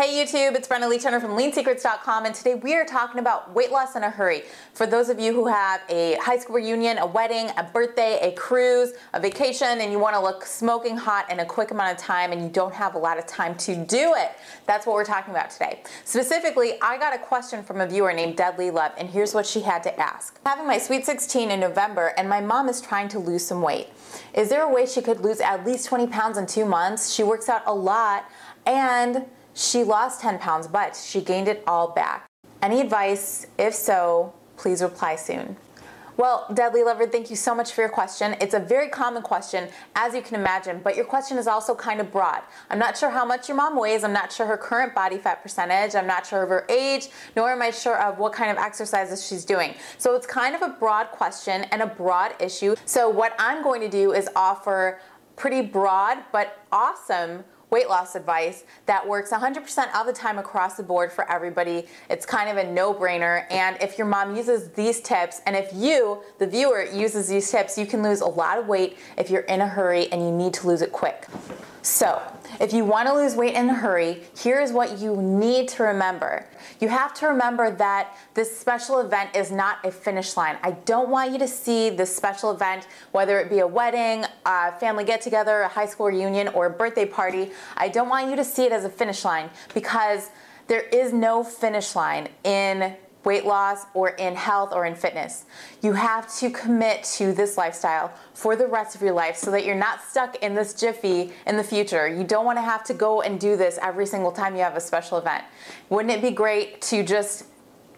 Hey YouTube, it's Brenda Lee Turner from LeanSecrets.com and today we are talking about weight loss in a hurry. For those of you who have a high school reunion, a wedding, a birthday, a cruise, a vacation, and you want to look smoking hot in a quick amount of time and you don't have a lot of time to do it, that's what we're talking about today. Specifically, I got a question from a viewer named Deadly Love and here's what she had to ask. Having my sweet 16 in November and my mom is trying to lose some weight. Is there a way she could lose at least 20 pounds in two months? She works out a lot and she lost 10 pounds, but she gained it all back. Any advice? If so, please reply soon. Well, Deadly Lover, thank you so much for your question. It's a very common question, as you can imagine, but your question is also kind of broad. I'm not sure how much your mom weighs. I'm not sure her current body fat percentage. I'm not sure of her age, nor am I sure of what kind of exercises she's doing. So it's kind of a broad question and a broad issue. So what I'm going to do is offer pretty broad but awesome weight loss advice that works 100% of the time across the board for everybody. It's kind of a no-brainer. And if your mom uses these tips, and if you, the viewer, uses these tips, you can lose a lot of weight if you're in a hurry and you need to lose it quick. So, if you want to lose weight in a hurry, here's what you need to remember. You have to remember that this special event is not a finish line. I don't want you to see this special event, whether it be a wedding, a family get together, a high school reunion, or a birthday party. I don't want you to see it as a finish line because there is no finish line in weight loss or in health or in fitness. You have to commit to this lifestyle for the rest of your life so that you're not stuck in this jiffy in the future. You don't want to have to go and do this every single time you have a special event. Wouldn't it be great to just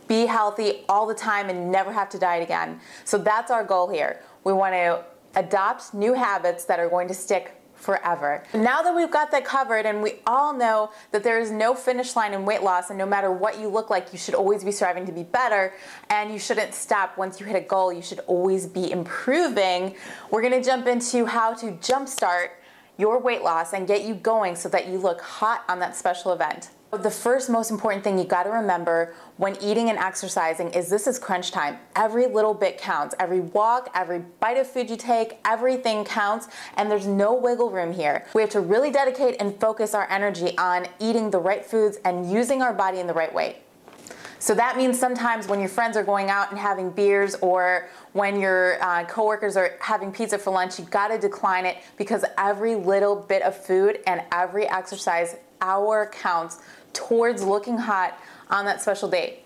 be healthy all the time and never have to diet again? So that's our goal here. We want to adopt new habits that are going to stick forever. Now that we've got that covered and we all know that there is no finish line in weight loss and no matter what you look like, you should always be striving to be better and you shouldn't stop once you hit a goal. You should always be improving. We're gonna jump into how to jumpstart your weight loss and get you going so that you look hot on that special event. The first most important thing you got to remember when eating and exercising is this is crunch time. Every little bit counts. Every walk, every bite of food you take, everything counts and there's no wiggle room here. We have to really dedicate and focus our energy on eating the right foods and using our body in the right way. So that means sometimes when your friends are going out and having beers or when your uh, coworkers are having pizza for lunch, you've got to decline it because every little bit of food and every exercise hour counts towards looking hot on that special date.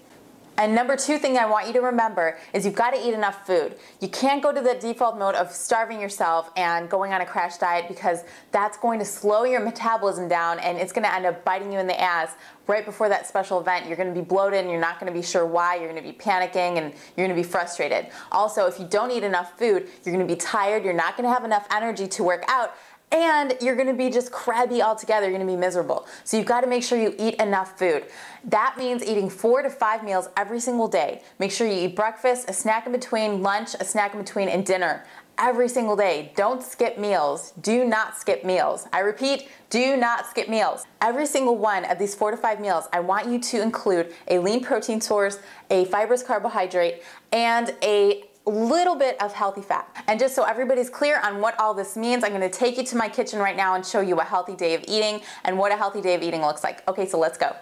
And number two thing I want you to remember is you've got to eat enough food. You can't go to the default mode of starving yourself and going on a crash diet because that's going to slow your metabolism down and it's going to end up biting you in the ass right before that special event. You're going to be bloated and you're not going to be sure why. You're going to be panicking and you're going to be frustrated. Also, if you don't eat enough food, you're going to be tired. You're not going to have enough energy to work out and you're gonna be just crabby altogether. You're gonna be miserable. So you've gotta make sure you eat enough food. That means eating four to five meals every single day. Make sure you eat breakfast, a snack in between, lunch, a snack in between, and dinner every single day. Don't skip meals. Do not skip meals. I repeat, do not skip meals. Every single one of these four to five meals, I want you to include a lean protein source, a fibrous carbohydrate, and a little bit of healthy fat. And just so everybody's clear on what all this means, I'm gonna take you to my kitchen right now and show you a healthy day of eating and what a healthy day of eating looks like. Okay, so let's go.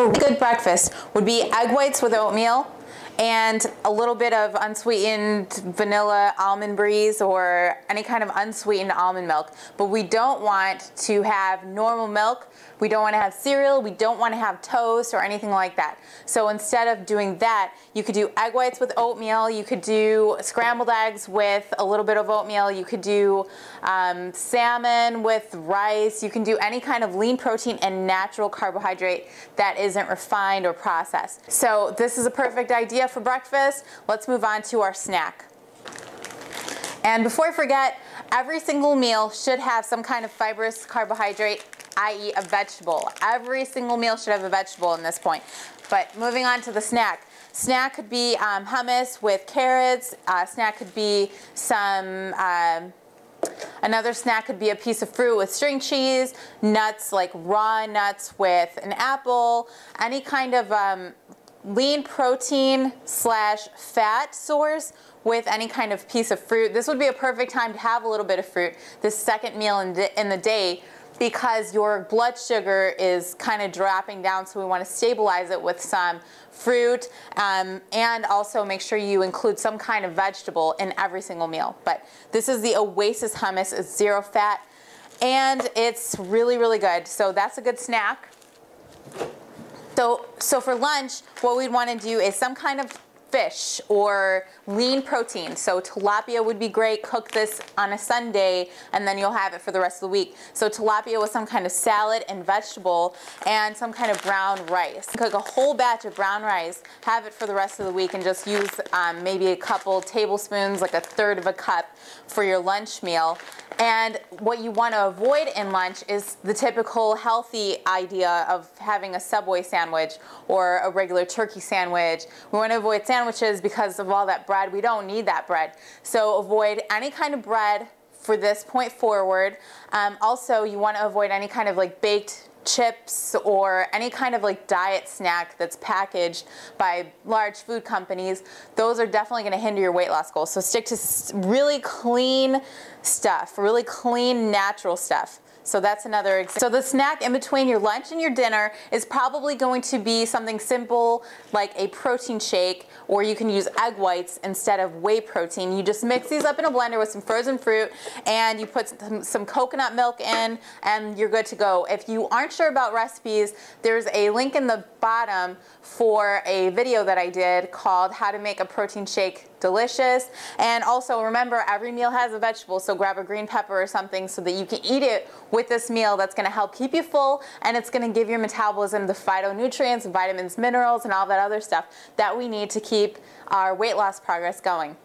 A good breakfast would be egg whites with oatmeal, and a little bit of unsweetened vanilla almond breeze or any kind of unsweetened almond milk. But we don't want to have normal milk. We don't want to have cereal. We don't want to have toast or anything like that. So instead of doing that, you could do egg whites with oatmeal. You could do scrambled eggs with a little bit of oatmeal. You could do um, salmon with rice. You can do any kind of lean protein and natural carbohydrate that isn't refined or processed. So this is a perfect idea for breakfast, let's move on to our snack. And before I forget, every single meal should have some kind of fibrous carbohydrate, i.e. a vegetable. Every single meal should have a vegetable in this point. But moving on to the snack. Snack could be um, hummus with carrots. Uh, snack could be some, um, another snack could be a piece of fruit with string cheese, nuts like raw nuts with an apple, any kind of um, lean protein slash fat source with any kind of piece of fruit. This would be a perfect time to have a little bit of fruit. This second meal in, in the day because your blood sugar is kind of dropping down so we want to stabilize it with some fruit um, and also make sure you include some kind of vegetable in every single meal. But this is the Oasis hummus. It's zero fat and it's really, really good. So that's a good snack. So, so for lunch, what we'd want to do is some kind of fish or lean protein. So tilapia would be great. Cook this on a Sunday and then you'll have it for the rest of the week. So tilapia with some kind of salad and vegetable and some kind of brown rice. Cook a whole batch of brown rice, have it for the rest of the week and just use um, maybe a couple tablespoons, like a third of a cup for your lunch meal. And what you want to avoid in lunch is the typical healthy idea of having a Subway sandwich or a regular turkey sandwich. We want to avoid sandwiches because of all that bread. We don't need that bread. So avoid any kind of bread for this point forward. Um, also, you want to avoid any kind of like baked chips or any kind of like diet snack that's packaged by large food companies, those are definitely going to hinder your weight loss goals. So stick to really clean stuff, really clean, natural stuff. So that's another example. So the snack in between your lunch and your dinner is probably going to be something simple like a protein shake or you can use egg whites instead of whey protein. You just mix these up in a blender with some frozen fruit and you put some, some coconut milk in and you're good to go. If you aren't sure about recipes, there's a link in the bottom for a video that I did called how to make a protein shake delicious. And also remember every meal has a vegetable so grab a green pepper or something so that you can eat it with this meal that's going to help keep you full and it's going to give your metabolism the phytonutrients, vitamins, minerals and all that other stuff that we need to keep our weight loss progress going.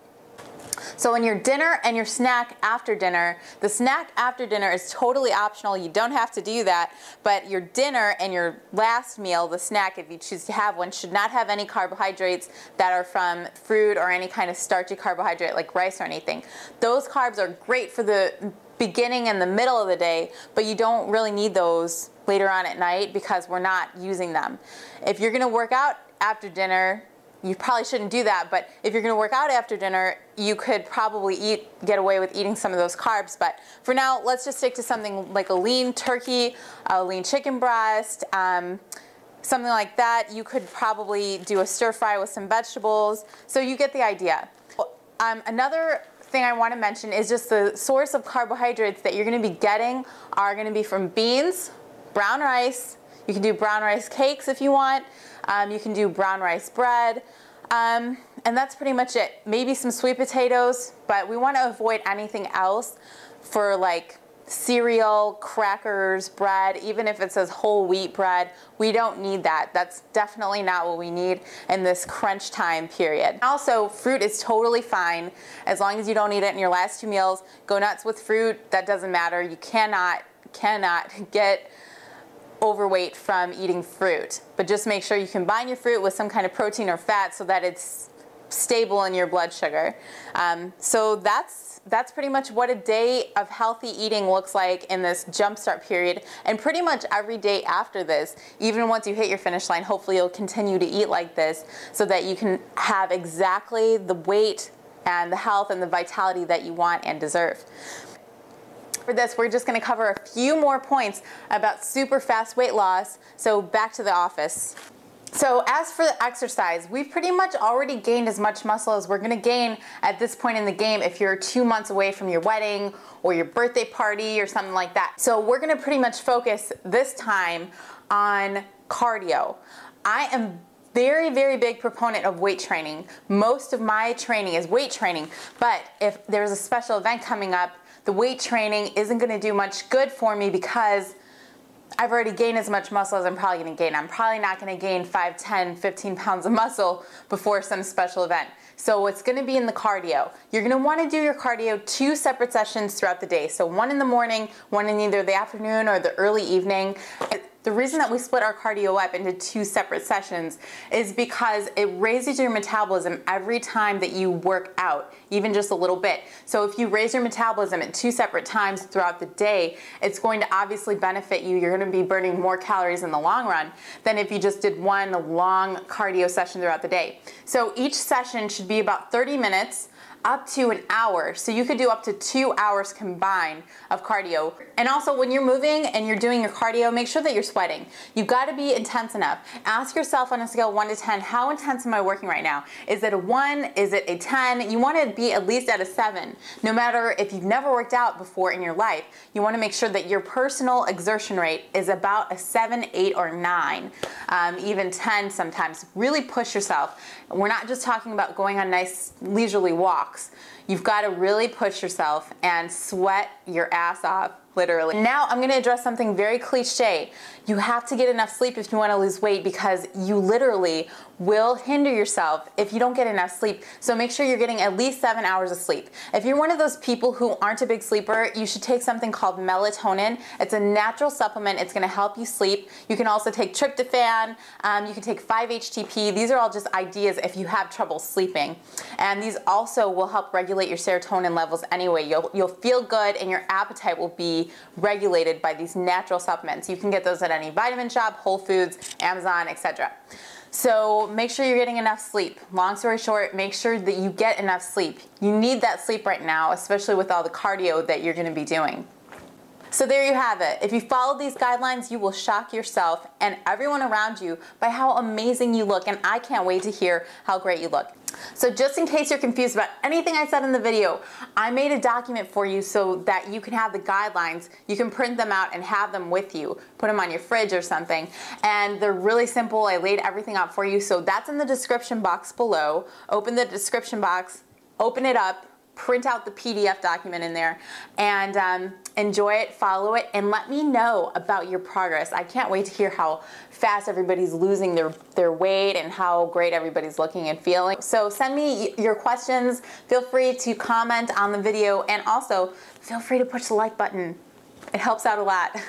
So in your dinner and your snack after dinner, the snack after dinner is totally optional. You don't have to do that. But your dinner and your last meal, the snack, if you choose to have one, should not have any carbohydrates that are from fruit or any kind of starchy carbohydrate like rice or anything. Those carbs are great for the beginning and the middle of the day, but you don't really need those later on at night because we're not using them. If you're gonna work out after dinner, you probably shouldn't do that, but if you're gonna work out after dinner, you could probably eat, get away with eating some of those carbs. But for now, let's just stick to something like a lean turkey, a lean chicken breast, um, something like that. You could probably do a stir fry with some vegetables. So you get the idea. Um, another thing I wanna mention is just the source of carbohydrates that you're gonna be getting are gonna be from beans, brown rice, you can do brown rice cakes if you want, um, you can do brown rice bread. Um, and that's pretty much it. Maybe some sweet potatoes, but we want to avoid anything else for like cereal, crackers, bread, even if it says whole wheat bread, we don't need that. That's definitely not what we need in this crunch time period. Also, fruit is totally fine as long as you don't eat it in your last two meals. Go nuts with fruit, that doesn't matter. You cannot, cannot get overweight from eating fruit. But just make sure you combine your fruit with some kind of protein or fat so that it's stable in your blood sugar. Um, so that's that's pretty much what a day of healthy eating looks like in this jumpstart period and pretty much every day after this even once you hit your finish line hopefully you'll continue to eat like this so that you can have exactly the weight and the health and the vitality that you want and deserve for this, we're just going to cover a few more points about super fast weight loss. So back to the office. So as for the exercise, we've pretty much already gained as much muscle as we're gonna gain at this point in the game if you're two months away from your wedding or your birthday party or something like that. So we're gonna pretty much focus this time on cardio. I am very, very big proponent of weight training. Most of my training is weight training, but if there's a special event coming up the weight training isn't gonna do much good for me because I've already gained as much muscle as I'm probably gonna gain. I'm probably not gonna gain 5, 10, 15 pounds of muscle before some special event. So it's gonna be in the cardio. You're gonna wanna do your cardio two separate sessions throughout the day. So one in the morning, one in either the afternoon or the early evening. The reason that we split our cardio up into two separate sessions is because it raises your metabolism every time that you work out, even just a little bit. So if you raise your metabolism at two separate times throughout the day, it's going to obviously benefit you. You're going to be burning more calories in the long run than if you just did one long cardio session throughout the day. So each session should be about 30 minutes up to an hour. So you could do up to two hours combined of cardio. And also when you're moving and you're doing your cardio, make sure that you're sweating. You've got to be intense enough. Ask yourself on a scale one to 10, how intense am I working right now? Is it a one? Is it a 10? You want to be at least at a seven. No matter if you've never worked out before in your life, you want to make sure that your personal exertion rate is about a seven, eight, or nine, um, even 10 sometimes. Really push yourself. We're not just talking about going on nice leisurely walks. You've got to really push yourself and sweat your ass off literally. Now I'm gonna address something very cliche. You have to get enough sleep if you wanna lose weight because you literally will hinder yourself if you don't get enough sleep. So make sure you're getting at least seven hours of sleep. If you're one of those people who aren't a big sleeper, you should take something called melatonin. It's a natural supplement. It's gonna help you sleep. You can also take tryptophan. Um, you can take 5-HTP. These are all just ideas if you have trouble sleeping. And these also will help regulate your serotonin levels anyway. You'll, you'll feel good and your appetite will regulated by these natural supplements. You can get those at any vitamin shop, Whole Foods, Amazon, etc. So make sure you're getting enough sleep. Long story short, make sure that you get enough sleep. You need that sleep right now, especially with all the cardio that you're gonna be doing. So there you have it. If you follow these guidelines, you will shock yourself and everyone around you by how amazing you look. And I can't wait to hear how great you look. So just in case you're confused about anything I said in the video, I made a document for you so that you can have the guidelines, you can print them out and have them with you, put them on your fridge or something. And they're really simple. I laid everything out for you. So that's in the description box below. Open the description box, open it up, print out the PDF document in there and um, enjoy it, follow it, and let me know about your progress. I can't wait to hear how fast everybody's losing their, their weight and how great everybody's looking and feeling. So send me your questions. Feel free to comment on the video and also feel free to push the like button. It helps out a lot.